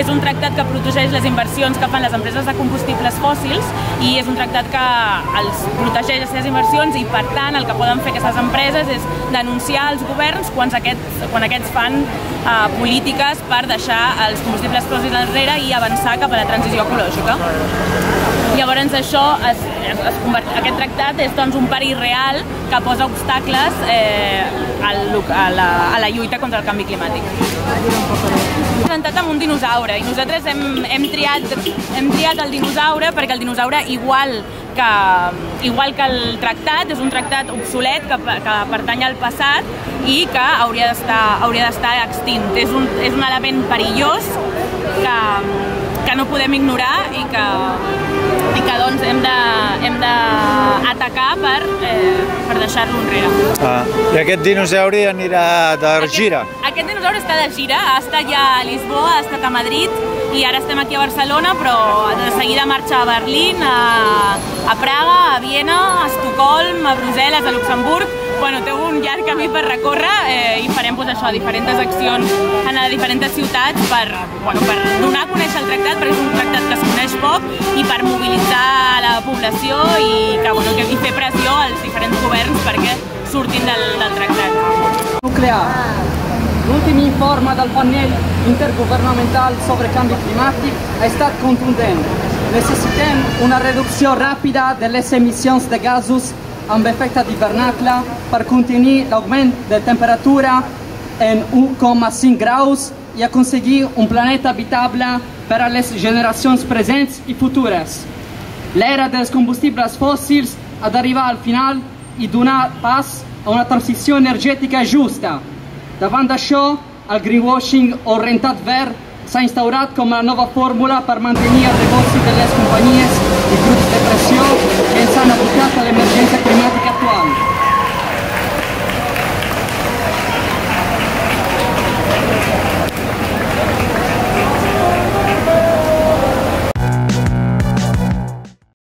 que és un tractat que protegeix les inversions que fan les empreses de combustibles fòssils i és un tractat que els protegeix les seves inversions i, per tant, el que poden fer aquestes empreses és denunciar als governs quan aquests, quan aquests fan eh, polítiques per deixar els combustibles fòssils enrere i avançar cap a la transició ecològica. Llavors això, es, es, es convert, aquest tractat és doncs, un perill real que posa obstacles eh, a, la, a la lluita contra el canvi climàtic. Presentat amb un dinosaure i nosaltres hem, hem, triat, hem triat el dinosaure perquè el dinosaure igual que, igual que el tractat, és un tractat obsolet que, que pertany al passat i que hauria d'estar extint. És un, és un element perillós que, que no podem ignorar i que, i que doncs hem d'atacar per, eh, per deixar-lo enrere. Ah, I aquest dinosauri anirà de gira? Aquest, aquest dinosauri està de gira, ha estat ja a Lisboa, ha estat a Madrid i ara estem aquí a Barcelona, però de seguida marxa a Berlín, a, a Praga, a Viena, a Estocolm, a Brussel·les, a Luxemburg, bueno, té un llarg camí per recórrer eh, i farem pues, això, diferents accions en les diferents ciutats per, bueno, per donar a conèixer el tractat, perquè és un tractat que es coneix poc, població i que, bueno, que fer pressió als diferents governs perquè surtin del, del tractat. Nuclear. L'ultim informe del panel intergovernamental sobre canvi climàtic ha estat contundent. Necessitem una reducció ràpida de les emissions de gasos amb efecte d'hivernacle per contenir l'augment de temperatura en 1,5 graus i aconseguir un planeta habitable per a les generacions presents i futures. L'era dels combustibles fòssils ha d'arribar al final i donar pas a una transició energètica justa. Davant d'això, el greenwashing o rentat verd s'ha instaurat com a nova fórmula per mantenir el negoci de les companyies i grups